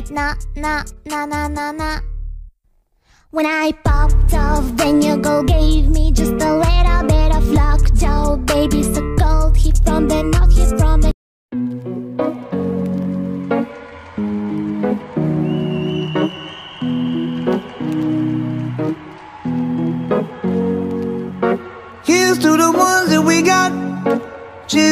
like na na na na na na. When I popped off, then your girl gave me just a little bit of lockjaw. Baby, so cold, he from the north, he's from the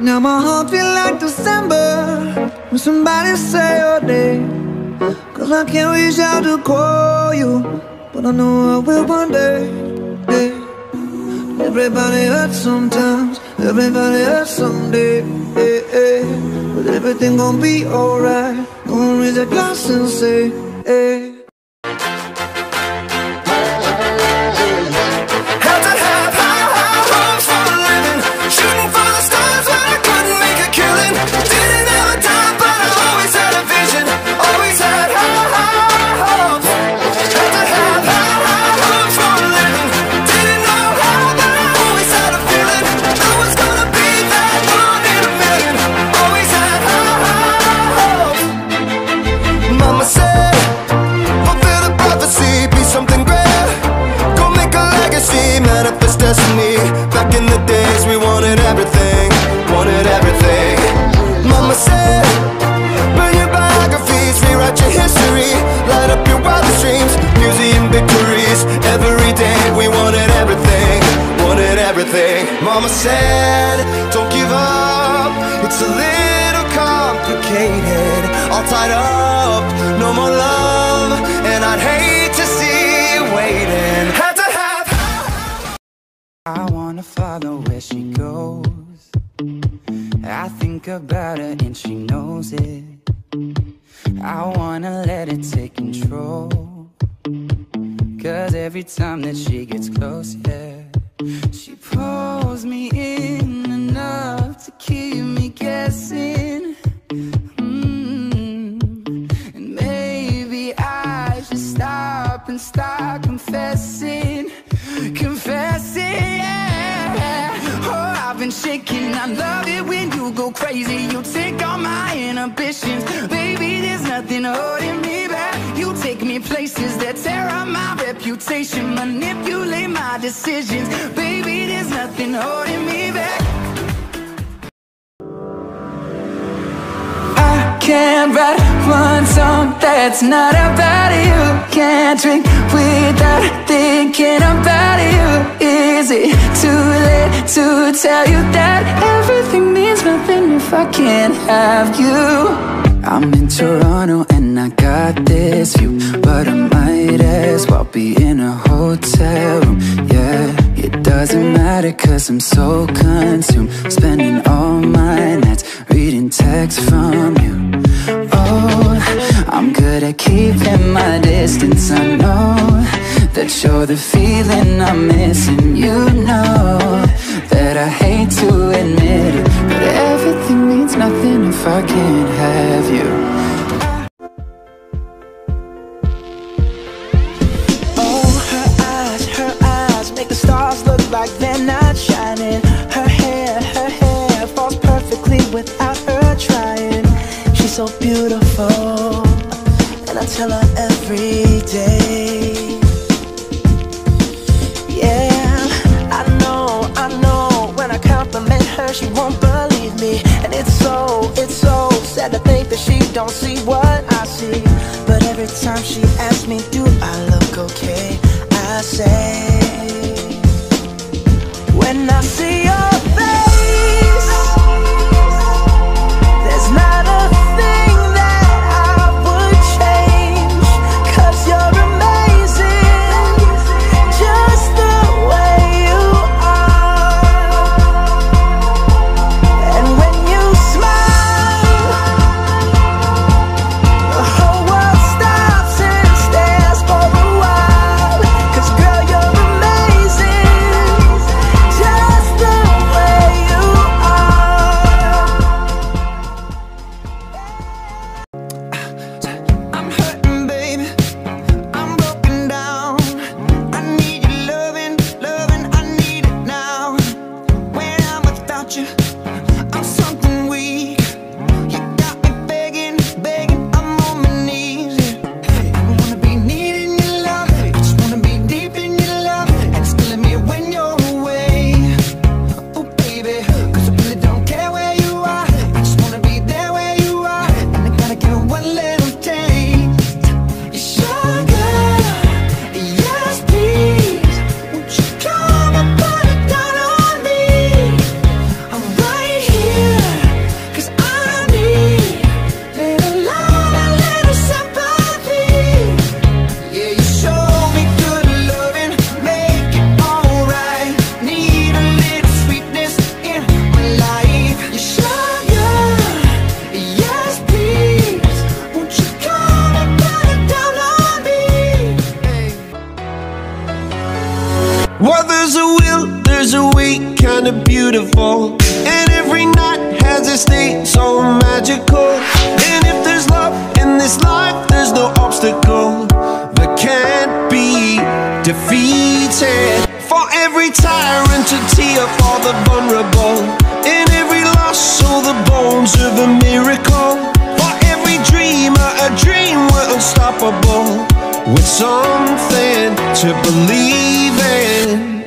Now my heart feel like December when somebody say your name. Cause I can't reach out to call you, but I know I will one day. Hey. Everybody hurts sometimes, everybody hurts someday. But everything gon' be alright. Gonna raise a glass and say, hey. Destiny. Back in the days, we wanted everything, wanted everything. Mama said, burn your biographies, rewrite your history, light up your wildest dreams, museum victories. Every day, we wanted everything, wanted everything. Mama said, don't give up, it's a little complicated, all tied up, no more love, and I'd hate I wanna follow where she goes. I think about her and she knows it. I wanna let it take control. Cause every time that she gets close, yeah, she pulls me in Shaking. I love it when you go crazy. You take all my inhibitions, baby. There's nothing holding me back. You take me places that tear up my reputation, manipulate my decisions, baby. There's nothing holding me back. I can't write one song that's not about you. Can't drink without thinking about you. To tell you that everything means nothing if I can't have you? I'm in Toronto and I got this view, but I might as well be in a hotel room. Yeah, it doesn't matter cause I'm so consumed, spending all my nights reading texts from you. Oh, I'm good at keeping my distance. I know that you're the feeling I'm missing. You know her, she won't believe me, and it's so, it's so sad to think that she don't see what I see. But every time she asks me, do I look okay? I say, you. The of a miracle. For every dreamer, a dream we're unstoppable. With something to believe in.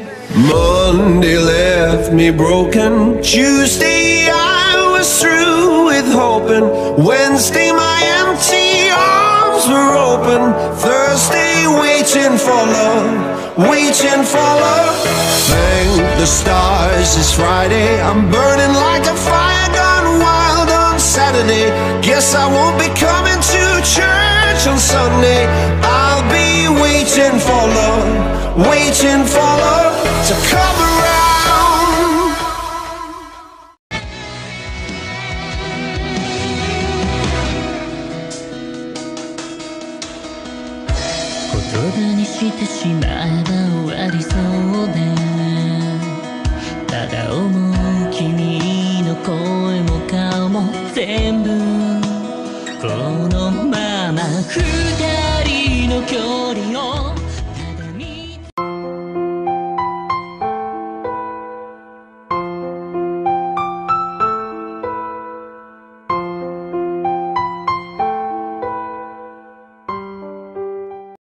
Monday left me broken. Tuesday, I was through with hoping. Wednesday, my empty arms were open. Thursday, waiting for love, waiting for love. Thank the stars, it's Friday. I'm burning like a fire Saturday. Guess I won't be coming to church on Sunday. I'll be waiting for love, waiting for love to come around. 言葉にしてしまえば終わりそう 全部このまま二人の距離をただ見て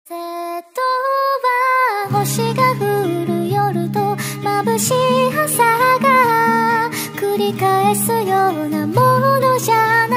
Z は星が降る夜と眩しい朝が繰り返すようなも下那